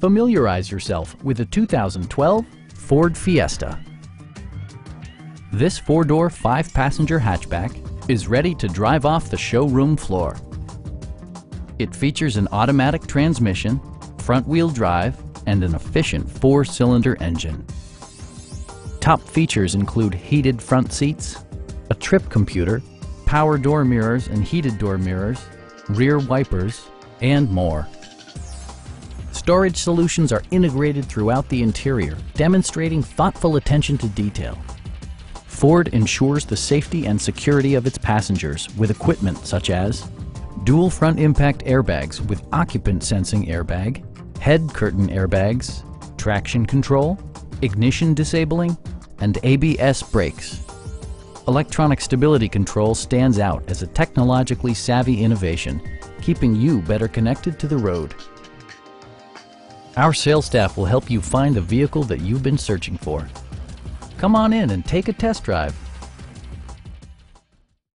Familiarize yourself with the 2012 Ford Fiesta. This four-door, five-passenger hatchback is ready to drive off the showroom floor. It features an automatic transmission, front-wheel drive, and an efficient four-cylinder engine. Top features include heated front seats, a trip computer, power door mirrors and heated door mirrors, rear wipers, and more. Storage solutions are integrated throughout the interior, demonstrating thoughtful attention to detail. Ford ensures the safety and security of its passengers with equipment such as dual front impact airbags with occupant sensing airbag, head curtain airbags, traction control, ignition disabling, and ABS brakes. Electronic stability control stands out as a technologically savvy innovation, keeping you better connected to the road. Our sales staff will help you find the vehicle that you've been searching for. Come on in and take a test drive.